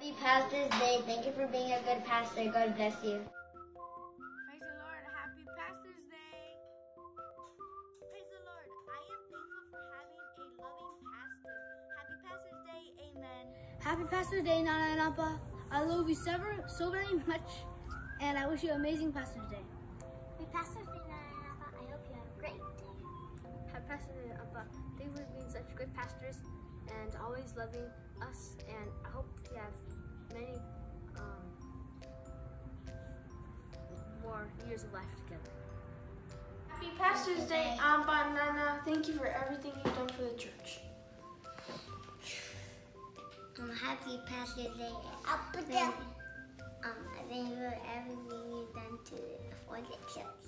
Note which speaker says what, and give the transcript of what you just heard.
Speaker 1: Happy Pastor's Day. Thank you for being a good pastor. God bless you.
Speaker 2: Praise the Lord. Happy Pastor's Day. Praise the Lord. I am thankful for having a loving pastor. Happy Pastor's Day. Amen.
Speaker 3: Happy Pastor's Day, Nana and Appa. I love you so, so very much, and I wish you an amazing Pastor's Day.
Speaker 4: Happy Pastor's Day, Nana and Appa. I hope you have a great day.
Speaker 3: Happy Pastor's Day, Appa. Thank you for being such good pastors and always loving us, and years of life together.
Speaker 2: Happy Pastor's Day, Amba Nana. Thank you for everything you've done for the church.
Speaker 1: Um, happy Pastor's Day. Up with them. Um, thank you for everything you've done to for the church.